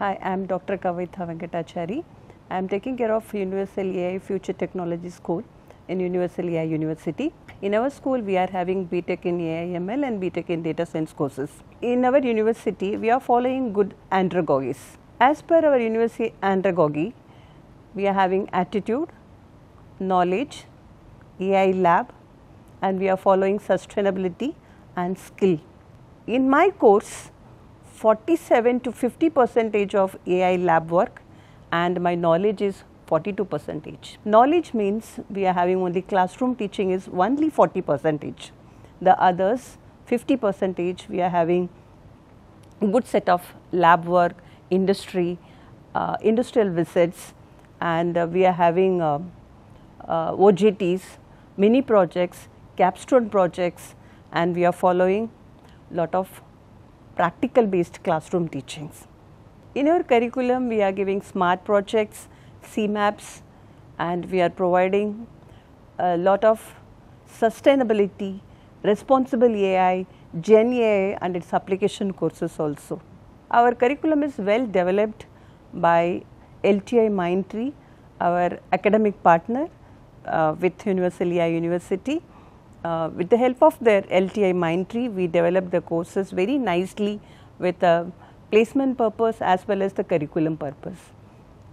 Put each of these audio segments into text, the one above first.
Hi, I am Dr. Kavitha Venkatachari. I am taking care of Universal AI Future Technology School in Universal AI University. In our school, we are having BTech in AI ML and BTech in Data Science courses. In our university, we are following good andragogies. As per our university andragogy, we are having attitude, knowledge, AI lab, and we are following sustainability and skill. In my course, 47 to 50 percentage of AI lab work and my knowledge is 42 percentage. Knowledge means we are having only classroom teaching is only 40 percentage. The others 50 percentage we are having good set of lab work, industry, uh, industrial visits and uh, we are having uh, uh OJTs, mini projects, capstone projects and we are following lot of practical based classroom teachings. In our curriculum, we are giving smart projects, CMAPs, and we are providing a lot of sustainability, responsible AI, Gen AI and its application courses also. Our curriculum is well developed by LTI Mindtree, our academic partner uh, with Universal AI University uh, with the help of their LTI Mindtree, we developed the courses very nicely with a placement purpose as well as the curriculum purpose.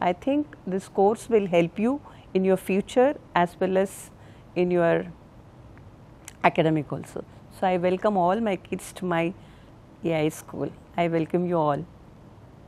I think this course will help you in your future as well as in your academic also. So, I welcome all my kids to my AI school. I welcome you all.